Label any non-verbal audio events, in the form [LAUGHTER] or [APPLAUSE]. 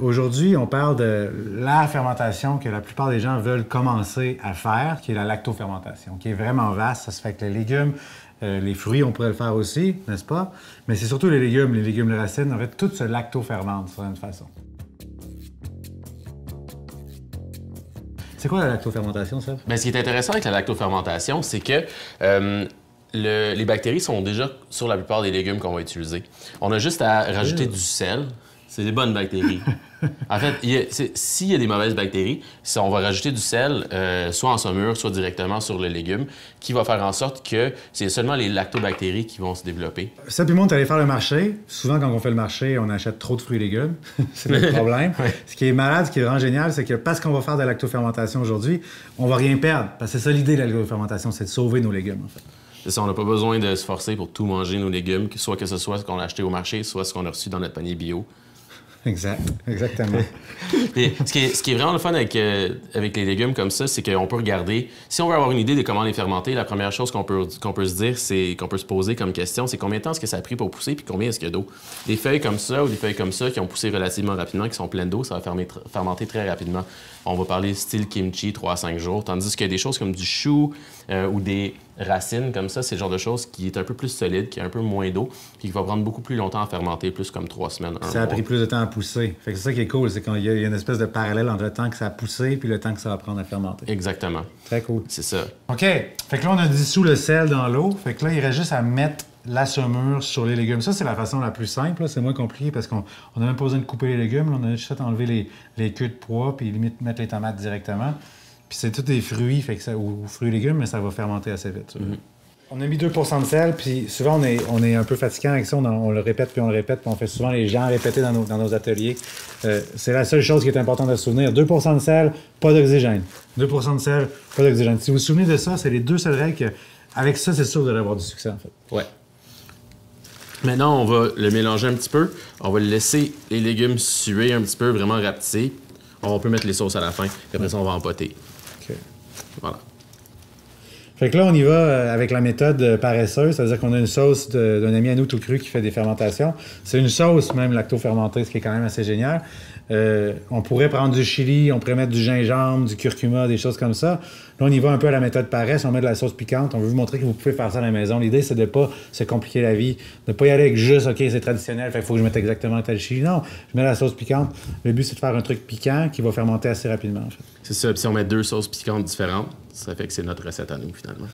Aujourd'hui, on parle de la fermentation que la plupart des gens veulent commencer à faire, qui est la lactofermentation, qui est vraiment vaste. Ça se fait avec les légumes, euh, les fruits, on pourrait le faire aussi, n'est-ce pas? Mais c'est surtout les légumes, les légumes, les racines. En fait, tout se lactofermente d'une façon. C'est quoi la lactofermentation, ça? Bien, ce qui est intéressant avec la lactofermentation, c'est que euh, le- les bactéries sont déjà sur la plupart des légumes qu'on va utiliser. On a juste à rajouter du sel. C'est des bonnes bactéries. en fait, s'il y a des mauvaises bactéries, on va rajouter du sel, euh, soit en saumure, soit directement sur le légume, qui va faire en sorte que c'est seulement les lactobactéries qui vont se développer. Ça, puis le monde, allé faire le marché. Souvent, quand on fait le marché, on achète trop de fruits et légumes. [LAUGHS] c'est le problème. [LAUGHS] Ce qui est malade, ce qui est vraiment génial, c'est que parce qu'on va faire de la lactofermentation aujourd'hui, on va rien perdre. Parce que c'est ça l'idée de la lactofermentation, c'est de sauver nos légumes, en fait. C'est ça, on n'a pas besoin de se forcer pour tout manger nos légumes, soit que ce soit ce qu'on a acheté au marché, soit ce qu'on a reçu dans notre panier bio. Exact. Exactement. [LAUGHS] Et ce, qui est, ce qui est vraiment le fun avec, euh, avec les légumes comme ça, c'est qu'on peut regarder. Si on veut avoir une idée de comment les fermenter, la première chose qu'on peut, qu'on peut se dire, c'est qu'on peut se poser comme question, c'est combien de temps est-ce que ça a pris pour pousser, puis combien est-ce qu'il y a d'eau? Des feuilles comme ça ou des feuilles comme ça qui ont poussé relativement rapidement, qui sont pleines d'eau, ça va fermer fermenter très rapidement. On va parler style kimchi, 3 à 5 jours. Tandis a des choses comme du chou euh, ou des racines comme ça, c'est le genre de choses qui est un peu plus solide, qui a un peu moins d'eau, puis qui va prendre beaucoup plus longtemps à fermenter, plus comme 3 semaines, un ça a mois. pris plus de temps pousser. Fait que c'est ça qui est cool, c'est qu'il y a il y a une espèce de parallèle entre le temps que ça a poussé puis le temps que ça va prendre à fermenter. Exactement. Très cool. C'est ça. OK. Fait que là, on a dissous le sel dans l'eau. Fait que là, il reste juste à mettre la saumure sur les légumes. Ça, c'est la façon la plus simple. C'est moins compliqué parce qu'on n'a même pas besoin de couper les légumes. là. On a juste à enlever les, les queues de pois puis limite mettre les tomates directement. Puis c'est tous des fruits, fait que ça, ou fruits et légumes, mais ça va fermenter assez vite. ça. On a mis 2% de sel, puis souvent on est, on est un peu fatiguant avec ça, on, le répète puis on le répète, puis on fait souvent les gens répéter dans nos, dans nos ateliers. Euh, c'est la seule chose qui est importante à se souvenir. 2% de sel, pas d'oxygène. 2% de sel, pas d'oxygène. Si vous vous souvenez de ça, c'est les deux seules règles que, avec ça, c'est sûr vous allez avoir du succès en fait. Ouais. Maintenant, on va le mélanger un petit peu. On va laisser les légumes suer un petit peu, vraiment rapetisser. On peut mettre les sauces à la fin. Puis après ça, on va empoter. OK. Voilà. Fait que là, on y va euh, avec la méthode euh, paresseuse, c'est-à-dire qu'on a une sauce d'un ami à nous tout cru qui fait des fermentations. C'est une sauce même lacto-fermentée, ce qui est quand même assez génial. Euh, on pourrait prendre du chili, on pourrait mettre du gingembre, du curcuma, des choses comme ça. Là, on y va un peu à la méthode paresse, on met de la sauce piquante. On veut vous montrer que vous pouvez faire ça à la maison. L'idée, c'est de pas se compliquer la vie, de pas y aller avec juste, OK, c'est traditionnel, fait qu'il faut que je mette exactement tel chili. Non, je mets la sauce piquante. Le but, c'est de faire un truc piquant qui va fermenter assez rapidement. C'est ça. Si on met deux sauces piquantes différentes, ça fait que c'est notre recette à nous, finalement.